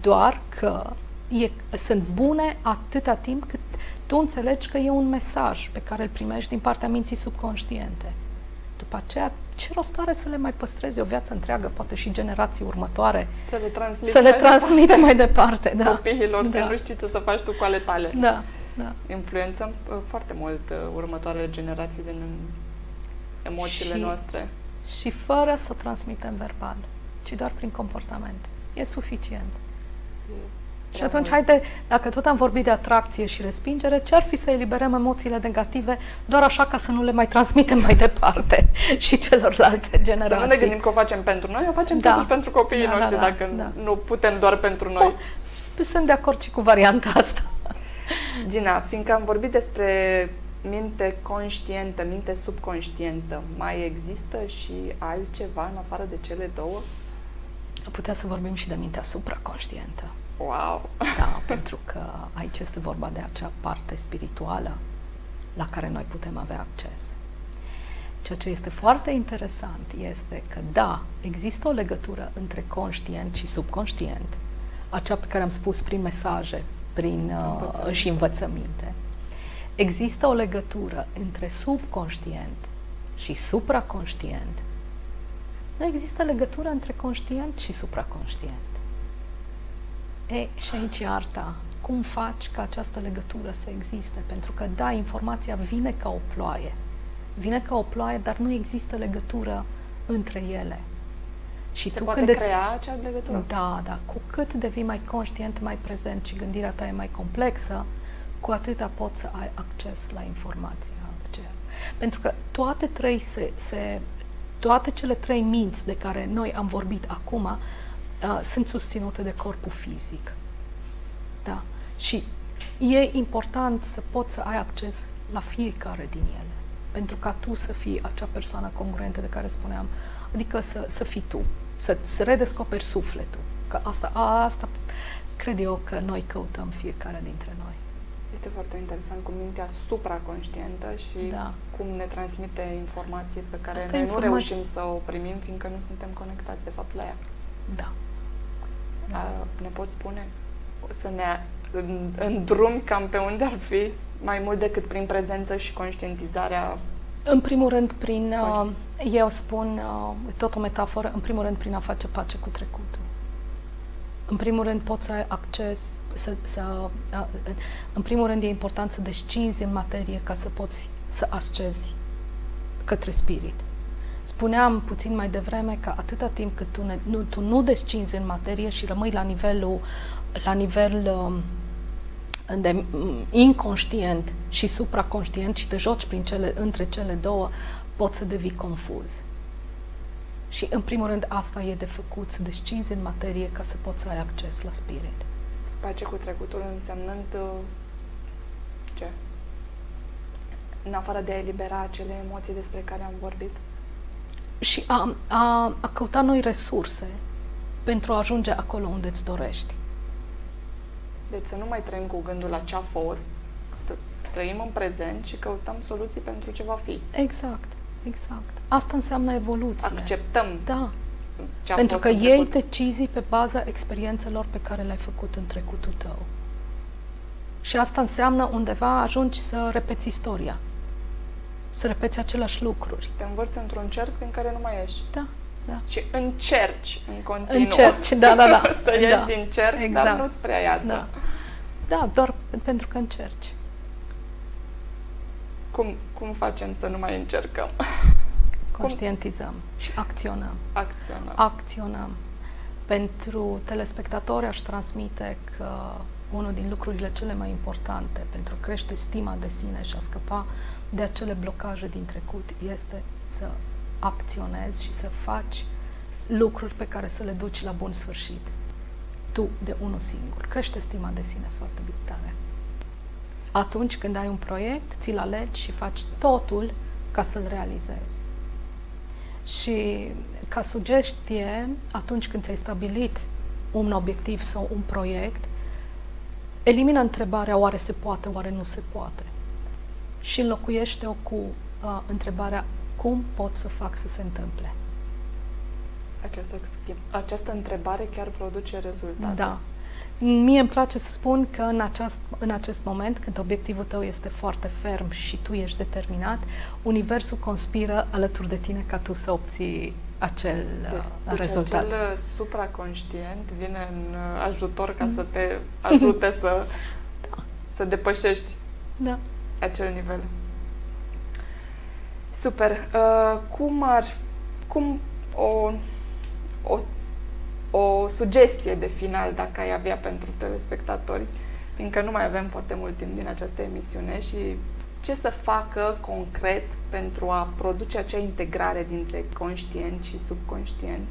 Doar că e, sunt bune atâta timp cât tu înțelegi că e un mesaj pe care îl primești din partea minții subconștiente. După aceea, ce rost are să le mai păstrezi o viață întreagă, poate și generații următoare, Să le transmiți, să le mai transmiți mai departe. Da. copiilor, da. că nu știi ce să faci tu cu ale tale. Da, da. Influențăm uh, foarte mult uh, următoarele generații din emoțiile Și- noastre. Și fără să o transmitem verbal, ci doar prin comportament. E suficient. E Și prea atunci, mult. haide, dacă tot am vorbit de atracție și respingere, ce ar fi să eliberăm emoțiile negative doar așa ca să nu le mai transmitem mai departe *laughs* și celorlalte Să generații? nu ne gândim că o facem pentru noi, o facem Da. totuși pentru copiii Da, da, noștri, da, dacă da. nu putem doar pentru noi. Oh, sunt de acord și cu varianta asta. Gina, fiindcă am vorbit despre minte conștientă, minte subconștientă, mai există și altceva în afară de cele două? Putea să vorbim și de mintea supraconștientă. Wow! Da, pentru că aici este vorba de acea parte spirituală la care noi putem avea acces. Ceea ce este foarte interesant este că, da, există o legătură între conștient și subconștient, acea pe care am spus prin mesaje, prin uh, Învățăminte. și învățăminte. Există o legătură între subconștient și supraconștient. Nu există legătură între conștient și supraconștient. E, și aici e arta. Cum faci ca această legătură să existe? Pentru că, da, informația vine ca o ploaie. Vine ca o ploaie, dar nu există legătură între ele. Și Se tu poate când îți... crea acea legătură? Da, da. Cu cât devii mai conștient, mai prezent și gândirea ta e mai complexă, cu atâta poți să ai acces la informația aceea. Pentru că toate trei se, se toate cele trei minți de care noi am vorbit acum uh, sunt susținute de corpul fizic. Da. Și e important să poți să ai acces la fiecare din ele. Pentru ca tu să fii acea persoană congruentă de care spuneam. Adică să, să fii tu, să-ți redescoperi sufletul. Că asta, a, asta cred eu că noi căutăm fiecare dintre noi. Este foarte interesant cu mintea supraconștientă și Da. cum ne transmite informații pe care Asta noi e nu informație- reușim să o primim, fiindcă nu suntem conectați de fapt la ea. Da. A, ne poți spune să ne în- îndrumi cam pe unde ar fi mai mult decât prin prezență și conștientizarea În primul rând, prin, uh, eu spun, uh, tot o metaforă, în primul rând prin a face pace cu trecutul. În primul rând poți să ai acces, să, să, uh, în primul rând e important să descinzi în materie ca să poți să ascezi către spirit. Spuneam puțin mai devreme că atâta timp cât tu, ne, nu, tu nu descinzi în materie și rămâi la nivelul, la nivel um, de mm, inconștient și supraconștient și te joci prin cele, între cele două, poți să devii confuz. Și în primul rând asta e de făcut, să descinzi în materie ca să poți să ai acces la spirit. pace cu trecutul însemnând uh, ce? În afară de a elibera acele emoții despre care am vorbit. Și a, a, a căuta noi resurse pentru a ajunge acolo unde îți dorești. Deci să nu mai trăim cu gândul la ce a fost, t- trăim în prezent și căutăm soluții pentru ce va fi. Exact, exact. Asta înseamnă evoluție. Acceptăm Da, ce a pentru fost că în iei trecut. decizii pe baza experiențelor pe care le-ai făcut în trecutul tău. Și asta înseamnă undeva ajungi să repeți istoria. Să repeți aceleași lucruri. Te învârți într-un cerc din care nu mai ieși. Da, da. Și încerci în continuu. Încerci, da, da, da. *laughs* să ieși Da, din cerc, dar exact. nu-ți prea iasă. Da. Da, doar pentru că încerci. Cum, cum facem să nu mai încercăm? *laughs* Conștientizăm Cum? și acționăm. Acționăm. Acționăm. Pentru telespectatori aș transmite că unul din lucrurile cele mai importante pentru a crește stima de sine și a scăpa de acele blocaje din trecut este să acționezi și să faci lucruri pe care să le duci la bun sfârșit. Tu, de unul singur. Crește stima de sine foarte tare. Atunci când ai un proiect, ți-l alegi și faci totul ca să-l realizezi. Și ca sugestie, atunci când ți-ai stabilit un obiectiv sau un proiect, elimina întrebarea oare se poate, oare nu se poate și înlocuiește-o cu uh, întrebarea cum pot să fac să se întâmple. Această, această întrebare chiar produce rezultate. Da. Mie îmi place să spun că în, aceast, în acest moment, când obiectivul tău este foarte ferm și tu ești determinat, Universul conspiră alături de tine ca tu să obții acel de, uh, deci rezultat. Deci acel supraconștient vine în uh, ajutor ca să te ajute să, *laughs* da. să depășești da. Acel nivel. Super. Uh, cum ar... Cum o, o, o sugestie de final, dacă ai avea pentru telespectatori, fiindcă nu mai avem foarte mult timp din această emisiune și ce să facă concret pentru a produce acea integrare dintre conștient și subconștient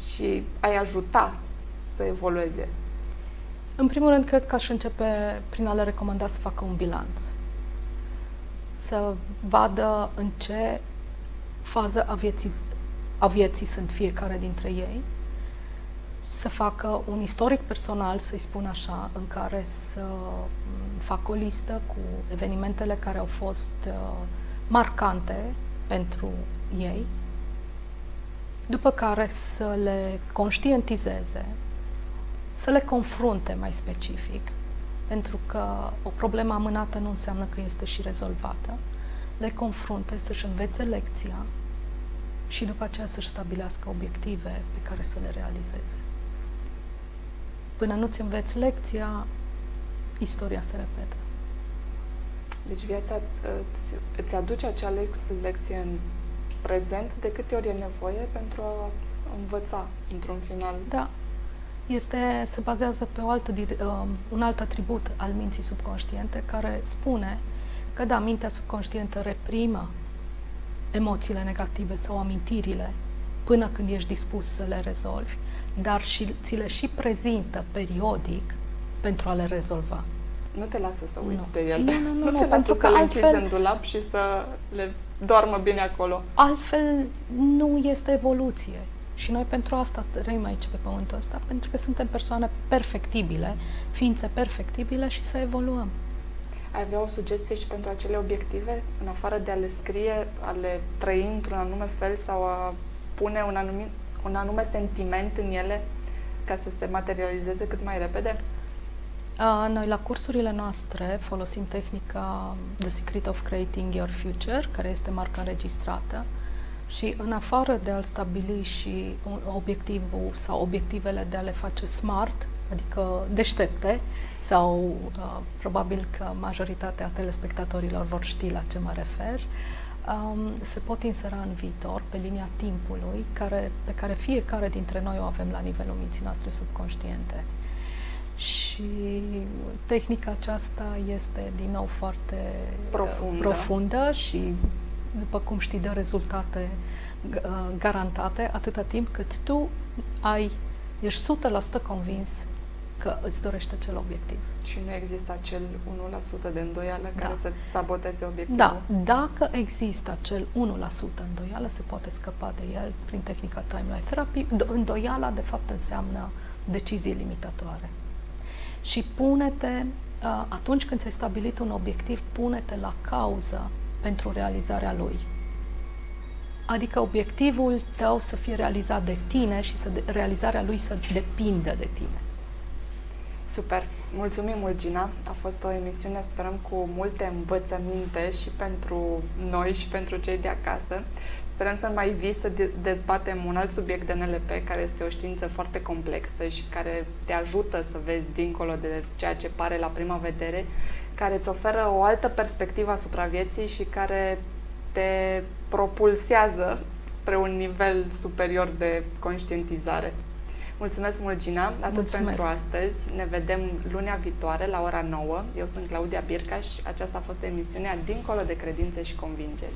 și a-i ajuta să evolueze? În primul rând, cred că aș începe prin a le recomanda să facă un bilanț. Să vadă în ce fază a vieții, a vieții sunt fiecare dintre ei, să facă un istoric personal, să-i spun așa, în care să fac o listă cu evenimentele care au fost uh, marcante pentru ei, după care să le conștientizeze, să le confrunte mai specific, pentru că o problemă amânată nu înseamnă că este și rezolvată, le confrunte, să-și învețe lecția și după aceea să-și stabilească obiective pe care să le realizeze. Până nu-ți înveți lecția, istoria se repetă. Deci viața îți, îți aduce acea lec- lecție în prezent de câte ori e nevoie pentru a învăța într-un final. Da. Este, se bazează pe o altă, uh, un alt atribut al minții subconștiente care spune că da, mintea subconștientă reprimă emoțiile negative sau amintirile până când ești dispus să le rezolvi, dar și ți le și prezintă periodic pentru a le rezolva. Nu te lasă să uiți nu. de ele. Nu, nu, nu, *laughs* nu, nu te pentru că să altfel... le în dulap și să le doarmă bine acolo. Altfel nu este evoluție. Și noi pentru asta trăim aici pe pământul ăsta, pentru că suntem persoane perfectibile, ființe perfectibile și să evoluăm. Ai avea o sugestie și pentru acele obiective, în afară de a le scrie, a le trăi într-un anume fel sau a pune un, anumit, un anume sentiment în ele ca să se materializeze cât mai repede? Noi la cursurile noastre folosim tehnica The Secret of Creating Your Future, care este marca înregistrată și în afară de a-l stabili și un obiectivul sau obiectivele de a le face smart, adică deștepte, sau uh, probabil că majoritatea telespectatorilor vor ști la ce mă refer, um, se pot insera în viitor pe linia timpului care, pe care fiecare dintre noi o avem la nivelul minții noastre subconștiente. Și tehnica aceasta este din nou foarte profundă, profundă și, după cum știi, dă rezultate uh, garantate atâta timp cât tu ai, ești 100% convins că îți dorește acel obiectiv. Și nu există acel 1% de îndoială da. care să-ți saboteze obiectivul? Da. Dacă există acel 1% îndoială, se poate scăpa de el prin tehnica Timeline Therapy. Îndoiala, de fapt, înseamnă decizii limitatoare și pune-te, atunci când ți-ai stabilit un obiectiv, pune-te la cauză pentru realizarea lui. Adică obiectivul tău să fie realizat de tine și să de, realizarea lui să depindă de tine. Super! Mulțumim mult, Gina! A fost o emisiune, sperăm, cu multe învățăminte și pentru noi și pentru cei de acasă. Sperăm să mai vii să dezbatem un alt subiect de NLP, care este o știință foarte complexă și care te ajută să vezi dincolo de ceea ce pare la prima vedere, care îți oferă o altă perspectivă asupra vieții și care te propulsează spre un nivel superior de conștientizare. Mulțumesc mult, Gina, atât Mulțumesc. pentru astăzi. Ne vedem lunea viitoare la ora 9. Eu sunt Claudia Bircaș. Aceasta a fost emisiunea Dincolo de Credințe și Convingeri.